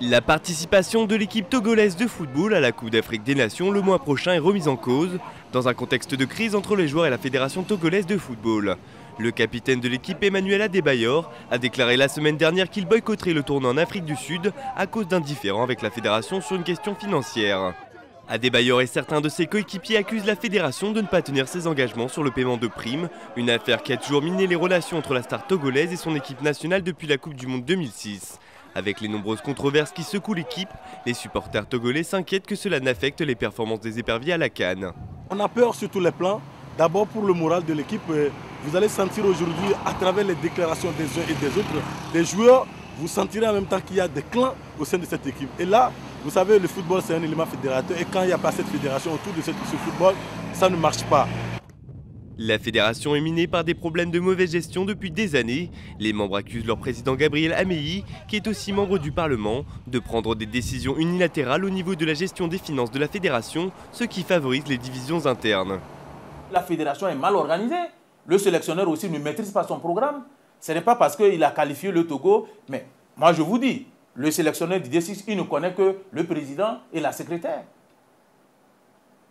La participation de l'équipe togolaise de football à la Coupe d'Afrique des Nations le mois prochain est remise en cause, dans un contexte de crise entre les joueurs et la Fédération togolaise de football. Le capitaine de l'équipe Emmanuel Adebayor a déclaré la semaine dernière qu'il boycotterait le tournoi en Afrique du Sud à cause d'un différend avec la fédération sur une question financière. Adebayor et certains de ses coéquipiers accusent la fédération de ne pas tenir ses engagements sur le paiement de primes, une affaire qui a toujours miné les relations entre la star togolaise et son équipe nationale depuis la Coupe du Monde 2006. Avec les nombreuses controverses qui secouent l'équipe, les supporters togolais s'inquiètent que cela n'affecte les performances des éperviers à la Cannes. On a peur sur tous les plans. D'abord pour le moral de l'équipe, euh, vous allez sentir aujourd'hui à travers les déclarations des uns et des autres, des joueurs, vous sentirez en même temps qu'il y a des clans au sein de cette équipe. Et là, vous savez, le football, c'est un élément fédérateur. Et quand il n'y a pas cette fédération autour de ce, football, ça ne marche pas. La fédération est minée par des problèmes de mauvaise gestion depuis des années. Les membres accusent leur président Gabriel Amei, qui est aussi membre du Parlement, de prendre des décisions unilatérales au niveau de la gestion des finances de la fédération, ce qui favorise les divisions internes. La fédération est mal organisée. Le sélectionneur aussi ne maîtrise pas son programme. Ce n'est pas parce qu'il a qualifié le Togo, mais moi je vous dis, le sélectionneur du D6, il ne connaît que le président et la secrétaire.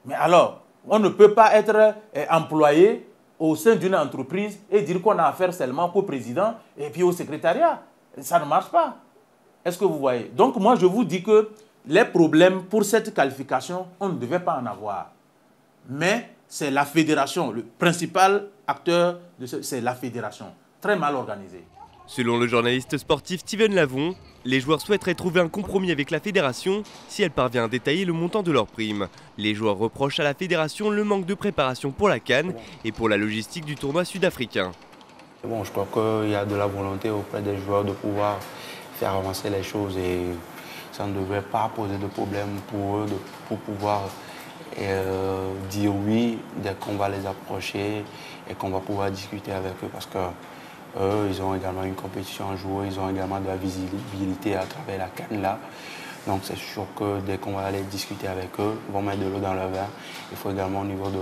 Mais alors, on ne peut pas être eh, employé au sein d'une entreprise et dire qu'on a affaire seulement au président et puis au secrétariat. Ça ne marche pas. Est-ce que vous voyez? Donc moi, je vous dis que les problèmes pour cette qualification, on ne devait pas en avoir. Mais c'est la fédération, le principal acteur, c'est la fédération, très mal organisée. Selon le journaliste sportif Steven Lavon, les joueurs souhaiteraient trouver un compromis avec la fédération si elle parvient à détailler le montant de leurs primes. Les joueurs reprochent à la fédération le manque de préparation pour la Cannes et pour la logistique du tournoi sud-africain. Bon, je crois qu'il y a de la volonté auprès des joueurs de pouvoir faire avancer les choses et ça ne devrait pas poser de problème pour eux pour pouvoir euh, dire oui dès qu'on va les approcher et qu'on va pouvoir discuter avec eux parce que ils ont également une compétition à jouer, ils ont également de la visibilité à travers la canne là. Donc c'est sûr que dès qu'on va aller discuter avec eux, ils vont mettre de l'eau dans le vin. Il faut également au niveau de,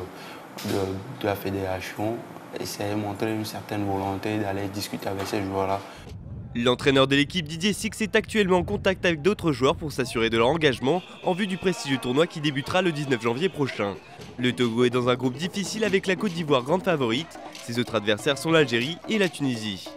de, la fédération essayer de montrer une certaine volonté d'aller discuter avec ces joueurs-là. L'entraîneur de l'équipe Didier Six est actuellement en contact avec d'autres joueurs pour s'assurer de leur engagement en vue du prestigieux tournoi qui débutera le 19 janvier prochain. Le Togo est dans un groupe difficile avec la Côte d'Ivoire grande favorite. Ses autres adversaires sont l'Algérie et la Tunisie.